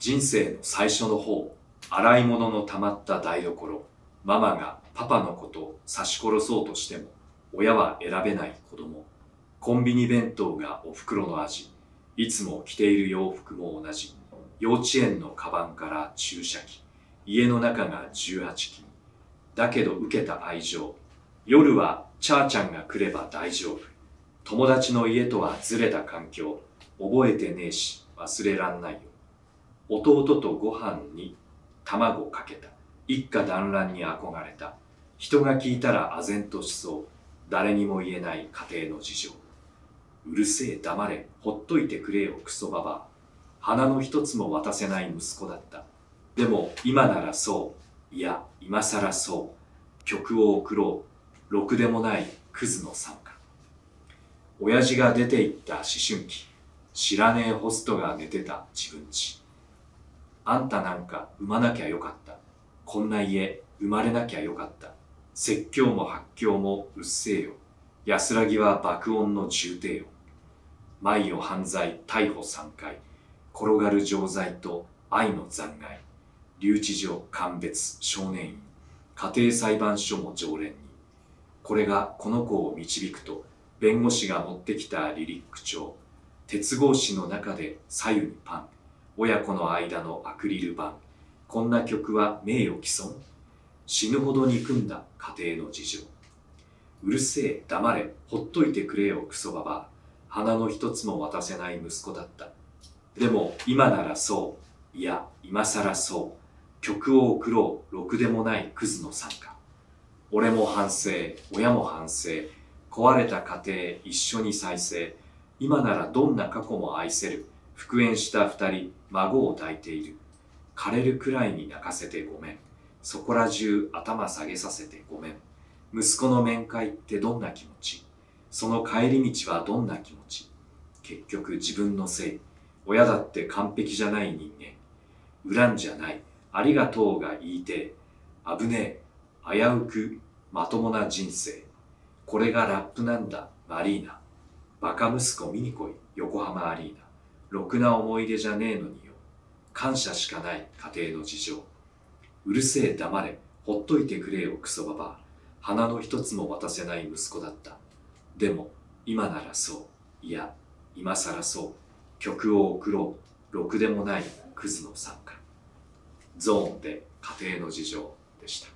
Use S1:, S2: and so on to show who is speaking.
S1: 人生の最初の方、洗い物の溜まった台所、ママがパパのことを刺し殺そうとしても、親は選べない子供、コンビニ弁当がお袋の味、いつも着ている洋服も同じ、幼稚園のカバンから注射器、家の中が18金、だけど受けた愛情、夜はチャーちゃんが来れば大丈夫、友達の家とはずれた環境、覚えてねえし忘れらんないよ。弟とご飯に卵かけた。一家団らんに憧れた。人が聞いたら唖然としそう。誰にも言えない家庭の事情。うるせえ黙れ、ほっといてくれよクソババア。花の一つも渡せない息子だった。でも今ならそう。いや、今更そう。曲を送ろう。ろくでもないクズの参加。親父が出て行った思春期。知らねえホストが寝てた自分ち。あんたなんか産まなきゃよかった。こんな家生まれなきゃよかった。説教も発狂もうっせえよ。安らぎは爆音の重低よ。前よ犯罪逮捕3回。転がる錠剤と愛の残骸。留置所鑑別少年院。家庭裁判所も常連に。これがこの子を導くと、弁護士が持ってきたリリック帳。鉄格子の中で左右にパン。親子の間のアクリル板。こんな曲は名誉毀損死ぬほど憎んだ家庭の事情。うるせえ、黙れ、ほっといてくれよ、クソババア。花の一つも渡せない息子だった。でも、今ならそう。いや、今更そう。曲を送ろう、ろくでもないクズの参加。俺も反省、親も反省。壊れた家庭、一緒に再生。今ならどんな過去も愛せる。復縁した二人、孫を抱いている。枯れるくらいに泣かせてごめん。そこら中頭下げさせてごめん。息子の面会ってどんな気持ち？その帰り道はどんな気持ち？結局自分のせい。親だって完璧じゃない人間。恨んじゃない。ありがとうが言いて危ねえ。危うくまともな人生。これがラップなんだ、マリーナ。バカ息子見に来い、横浜アリーナ。ろくな思い出じゃねえのによ。感謝しかない家庭の事情。うるせえ黙れ、ほっといてくれよクソババア。花の一つも渡せない息子だった。でも、今ならそう。いや、今更そう。曲を送ろう。ろくでもないクズの参加。ゾーンで家庭の事情でした。